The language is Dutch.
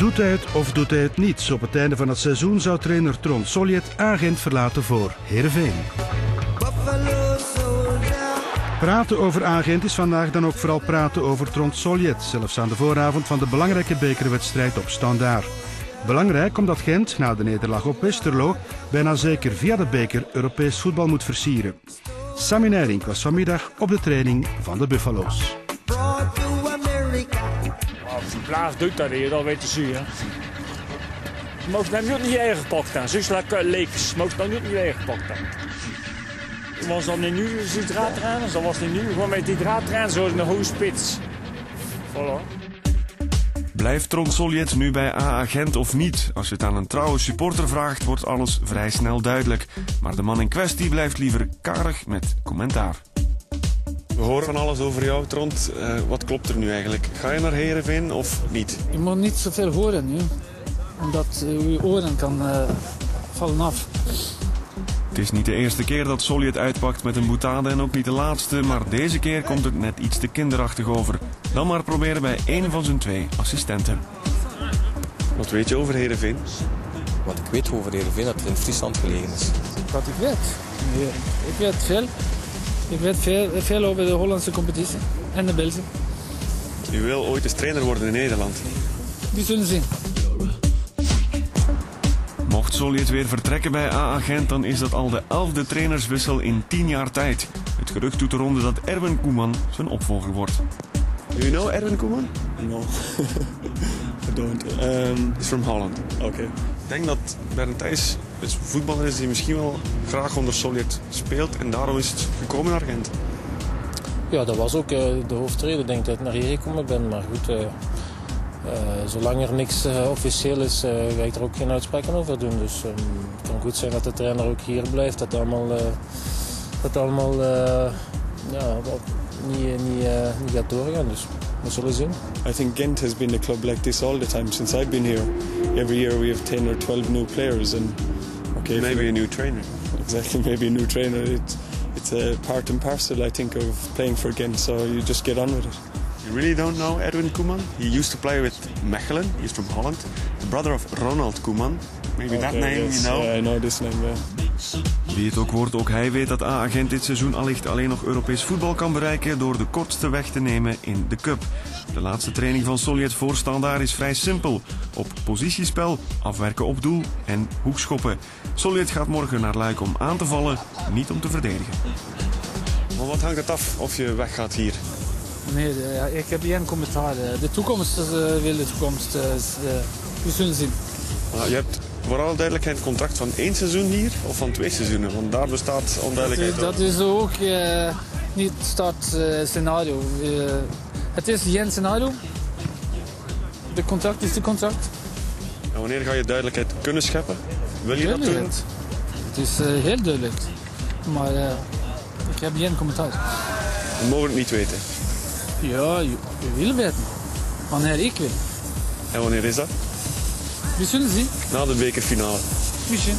Doet hij het of doet hij het niet? Op het einde van het seizoen zou trainer Tron Soljet Agent verlaten voor Heerenveen. Praten over Agent is vandaag dan ook vooral praten over Trond Soljet, zelfs aan de vooravond van de belangrijke bekerwedstrijd op Standaard. Belangrijk omdat Gent na de nederlaag op Westerlo bijna zeker via de beker Europees voetbal moet versieren. Sammy Nijrink was vanmiddag op de training van de Buffalo's. Blaas doet dat hier, dat weet je hè. Je mag hem niet niet gepakt. Zo lekker leeks. Mocht dan niet niet gepakt hebben. Was dan niet nu die draadtrainers? Dat was niet nu. Gewoon met die draadtrainers zoals een hoge spits. Voilà. Blijft Tron Soljet nu bij AA Gent of niet? Als je het aan een trouwe supporter vraagt, wordt alles vrij snel duidelijk. Maar de man in kwestie blijft liever karig met commentaar. We horen van alles over jou, Trond. Uh, wat klopt er nu eigenlijk? Ga je naar Heerenveen of niet? Je moet niet zoveel horen nu. Omdat uh, je oren kan uh, vallen af. Het is niet de eerste keer dat Soljet uitpakt met een boutade en ook niet de laatste, maar deze keer komt het net iets te kinderachtig over. Dan maar proberen bij één van zijn twee assistenten. Wat weet je over Heerenveen? Wat ik weet over Heerenveen, dat het in Friesland gelegen is. Wat ik weet? Ik weet veel. Ik weet veel, veel over de Hollandse competitie en de Belgische. U wil ooit eens trainer worden in Nederland? Die zullen zien. Mocht Soljet weer vertrekken bij AA Gent, dan is dat al de elfde trainerswissel in tien jaar tijd. Het gerucht doet de ronde dat Erwin Koeman zijn opvolger wordt. Do you know Erwin Koeman? No, I don't. Um, he's from Holland. Oké. Okay. Ik denk dat Bernd Thijs een voetballer is die misschien wel graag onder Soljet speelt en daarom is het gekomen naar Gent. Ja, dat was ook uh, de hoofdreden, denk ik, dat ik naar hier gekomen ben. Maar goed, uh, uh, zolang er niks uh, officieel is, uh, ga ik er ook geen uitspraken over doen. Dus um, het kan goed zijn dat de trainer ook hier blijft. Dat allemaal, dat allemaal ja, niet, niet, niet gaat doorgaan. Dus we zullen zien. I think Gent has been a club like this all the time since I've been here. Every year we have 10 or 12 new players. And, okay, maybe a new trainer. Exactly, maybe a new trainer. It, it's a part and parcel, I think, of playing for Gent. So you just get on with it. You really don't know Edwin Koeman? He used to play with Mechelen. He's from Holland. The brother of Ronald Koeman. Maybe okay, that name, yes. you know? Yeah, I know this name, yeah. Wie het ook wordt, ook hij weet dat A-agent dit seizoen allicht alleen nog Europees voetbal kan bereiken door de kortste weg te nemen in de Cup. De laatste training van Soljet voor Standaard is vrij simpel. Op positiespel, afwerken op doel en hoekschoppen. Soljet gaat morgen naar Luik om aan te vallen, niet om te verdedigen. Maar wat hangt het af of je weggaat hier? Nee, de, ik heb geen commentaar. De toekomst uh, wil de toekomst. We zullen zien. Ah, je hebt vooral duidelijkheid een contract van één seizoen hier of van twee seizoenen? Want daar bestaat onduidelijkheid Dat, dat is ook uh, niet het startscenario. het is geen scenario. De contract is de contract. En wanneer ga je duidelijkheid kunnen scheppen? Wil je dat doen? Het is heel duidelijk. Maar ik heb geen commentaar. We mogen het niet weten. Ja, je, je wil weten. Wanneer ik wil. En wanneer is dat? We zullen zien. Na de bekerfinale. Misschien.